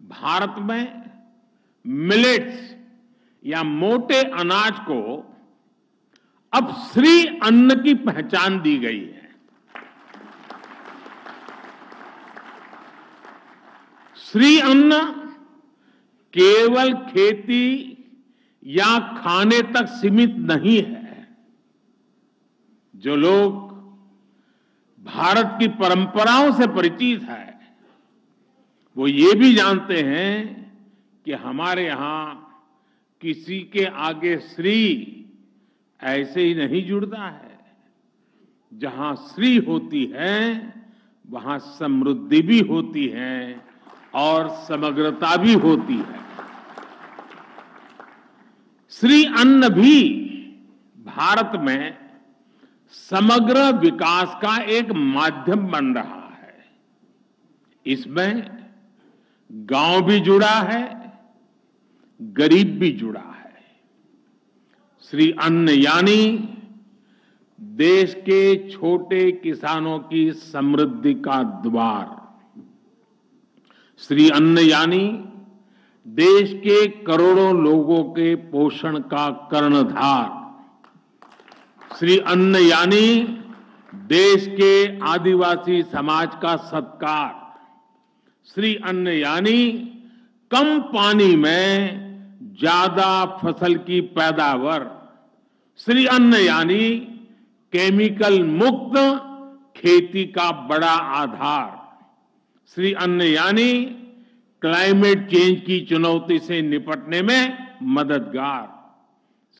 भारत में मिलेट्स या मोटे अनाज को अब श्री अन्न की पहचान दी गई है। श्री अन्न केवल खेती या खाने तक सीमित नहीं है। जो लोग भारत की परंपराओं से परिचित है वो ये भी जानते हैं कि हमारे यहाँ किसी के आगे श्री ऐसे ही नहीं जुड़ता है। जहाँ श्री होती है, वहाँ समृद्धि भी होती है और समग्रता भी होती है। श्री अन्न भी भारत में समग्र विकास का एक माध्यम बन रहा है। इसमें गाँव भी जुड़ा है, गरीब भी जुड़ा है। श्री अन्न यानी देश के छोटे किसानों की समृद्धि का द्वार। श्री अन्न यानी देश के करोड़ों लोगों के पोषण का कर्णधार। श्री अन्न यानी देश के आदिवासी समाज का सत्कार। श्री अन्न यानी कम पानी में ज़्यादा फ़सल की पैदावार। श्री अन्न यानी केमिकल मुक्त खेती का बड़ा आधार। श्री अन्न यानी क्लाइमेट चेंज की चुनौती से निपटने में मददगार।